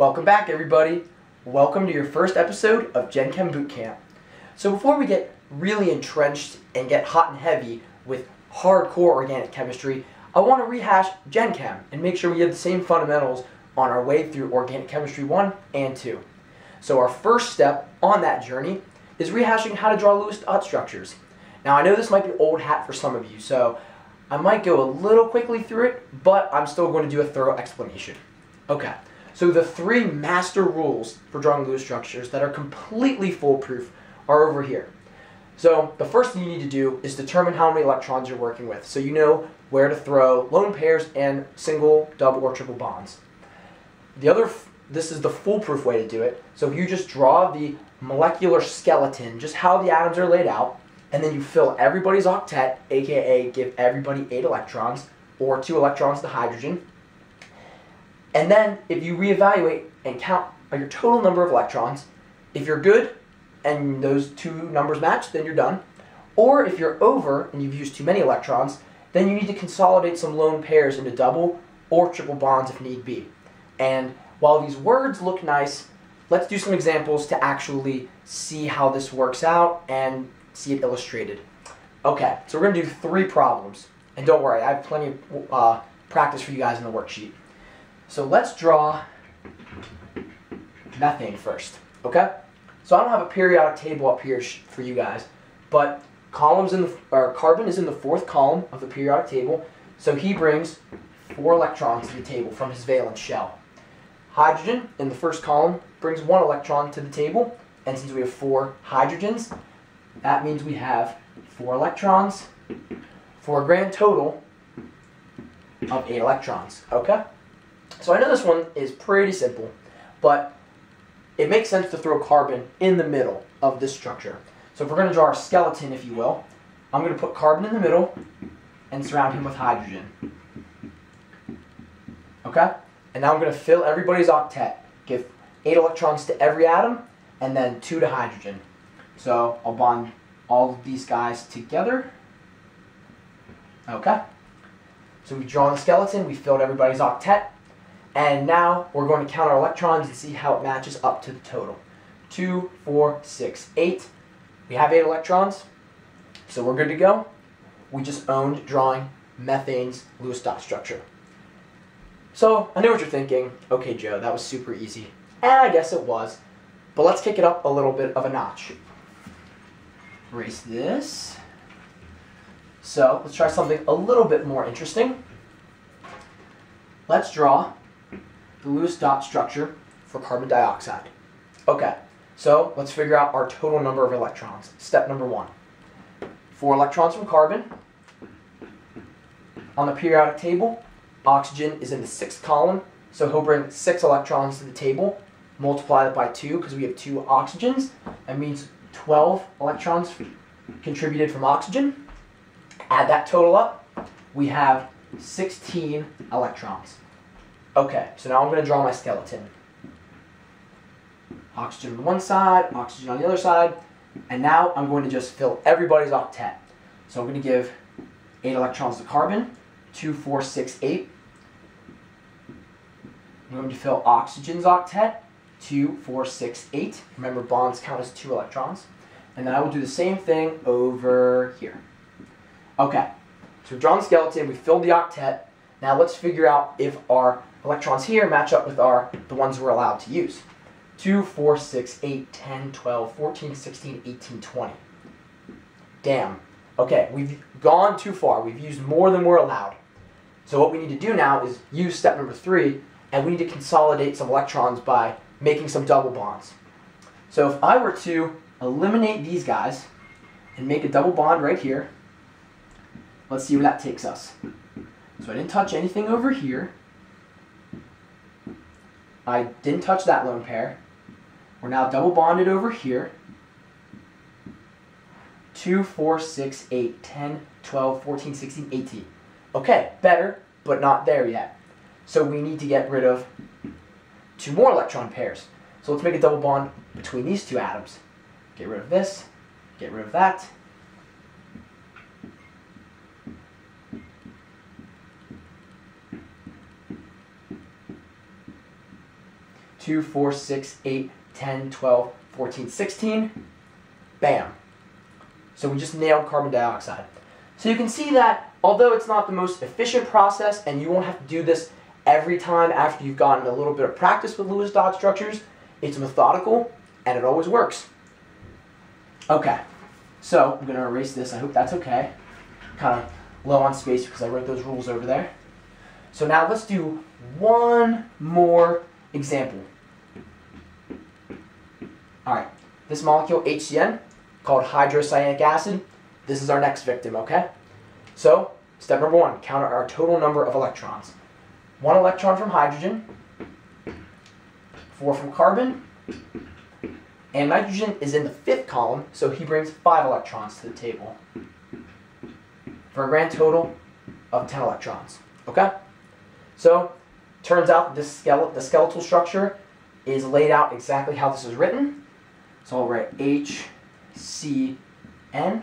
Welcome back, everybody. Welcome to your first episode of Gen Chem Boot Camp. So before we get really entrenched and get hot and heavy with hardcore organic chemistry, I want to rehash Gen Chem and make sure we have the same fundamentals on our way through Organic Chemistry 1 and 2. So our first step on that journey is rehashing how to draw Lewis dot structures. Now I know this might be old hat for some of you, so I might go a little quickly through it, but I'm still going to do a thorough explanation. Okay, so the three master rules for drawing Lewis structures that are completely foolproof are over here. So the first thing you need to do is determine how many electrons you're working with, so you know where to throw lone pairs and single, double, or triple bonds. The other, this is the foolproof way to do it. So if you just draw the molecular skeleton, just how the atoms are laid out, and then you fill everybody's octet, aka give everybody eight electrons, or two electrons to hydrogen. And then if you reevaluate and count your total number of electrons, if you're good and those two numbers match, then you're done. Or if you're over and you've used too many electrons, then you need to consolidate some lone pairs into double or triple bonds if need be. And while these words look nice, let's do some examples to actually see how this works out and see it illustrated. Okay, so we're going to do three problems. And don't worry, I have plenty of uh, practice for you guys in the worksheet. So let's draw methane first, okay? So I don't have a periodic table up here for you guys, but columns in the, or carbon is in the fourth column of the periodic table, so he brings four electrons to the table from his valence shell. Hydrogen in the first column brings one electron to the table, and since we have four hydrogens, that means we have four electrons for a grand total of eight electrons, okay? So I know this one is pretty simple, but it makes sense to throw carbon in the middle of this structure. So if we're going to draw our skeleton, if you will, I'm going to put carbon in the middle and surround him with hydrogen. Okay? And now I'm going to fill everybody's octet. Give 8 electrons to every atom, and then 2 to hydrogen. So I'll bond all of these guys together. Okay? So we've drawn the skeleton, we filled everybody's octet, and now we're going to count our electrons and see how it matches up to the total. 2, 4, 6, 8. We have 8 electrons, so we're good to go. We just owned drawing methane's Lewis dot structure. So, I know what you're thinking. Okay, Joe, that was super easy. And I guess it was. But let's kick it up a little bit of a notch. Erase this. So, let's try something a little bit more interesting. Let's draw the Lewis dot structure for carbon dioxide. Okay, so let's figure out our total number of electrons. Step number one. Four electrons from carbon. On the periodic table, oxygen is in the sixth column, so he'll bring six electrons to the table. Multiply that by two because we have two oxygens. That means 12 electrons contributed from oxygen. Add that total up. We have 16 electrons. Okay, so now I'm going to draw my skeleton. Oxygen on one side, oxygen on the other side, and now I'm going to just fill everybody's octet. So I'm going to give 8 electrons to carbon, 2, 4, 6, 8. I'm going to fill oxygen's octet, 2, 4, 6, 8. Remember, bonds count as 2 electrons. And then I will do the same thing over here. Okay, so we've drawn the skeleton, we filled the octet. Now let's figure out if our electrons here match up with our the ones we're allowed to use. 2, 4, 6, 8, 10, 12, 14, 16, 18, 20. Damn. Okay, we've gone too far. We've used more than we're allowed. So what we need to do now is use step number three, and we need to consolidate some electrons by making some double bonds. So if I were to eliminate these guys and make a double bond right here, let's see where that takes us. So I didn't touch anything over here. I didn't touch that lone pair. We're now double bonded over here. 2, 4, 6, 8, 10, 12, 14, 16, 18. Okay, better, but not there yet. So we need to get rid of two more electron pairs. So let's make a double bond between these two atoms. Get rid of this, get rid of that. 2, 4, 6, 8, 10, 12, 14, 16. Bam. So we just nailed carbon dioxide. So you can see that although it's not the most efficient process and you won't have to do this every time after you've gotten a little bit of practice with Lewis dot structures, it's methodical and it always works. Okay, so I'm going to erase this. I hope that's okay. Kind of low on space because I wrote those rules over there. So now let's do one more example. All right, this molecule HCN called hydrocyanic acid. This is our next victim, okay? So, step number one, count our total number of electrons. One electron from hydrogen, four from carbon, and nitrogen is in the fifth column, so he brings five electrons to the table. For a grand total of 10 electrons, okay? So, turns out this skeletal, the skeletal structure is laid out exactly how this is written. So I'll write H, C, N.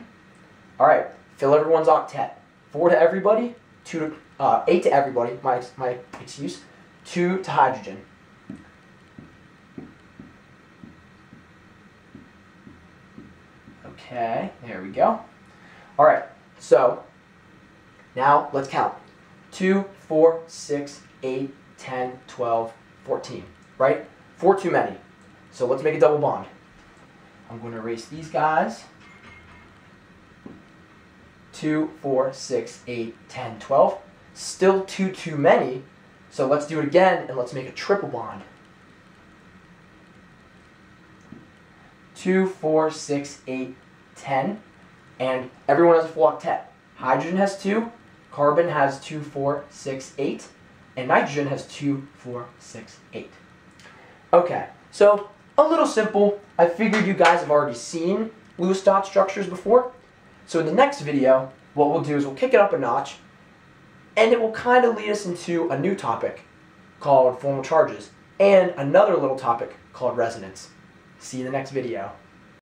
All right, fill everyone's octet. Four to everybody, two to, uh, eight to everybody, my, my excuse, two to hydrogen. Okay, there we go. All right, so now let's count. 2, 4, 6, 8, 10, 12, 14, right? Four too many. So let's make a double bond. I'm going to erase these guys. 2, 4, 6, 8, 10, 12. Still two too many. So let's do it again and let's make a triple bond. 2, 4, 6, 8, 10. And everyone has a full octet. Hydrogen has 2, carbon has 2, 4, 6, 8, and nitrogen has 2, 4, 6, 8. Okay, so a little simple. I figured you guys have already seen Lewis dot structures before. So in the next video, what we'll do is we'll kick it up a notch, and it will kind of lead us into a new topic called formal charges, and another little topic called resonance. See you in the next video.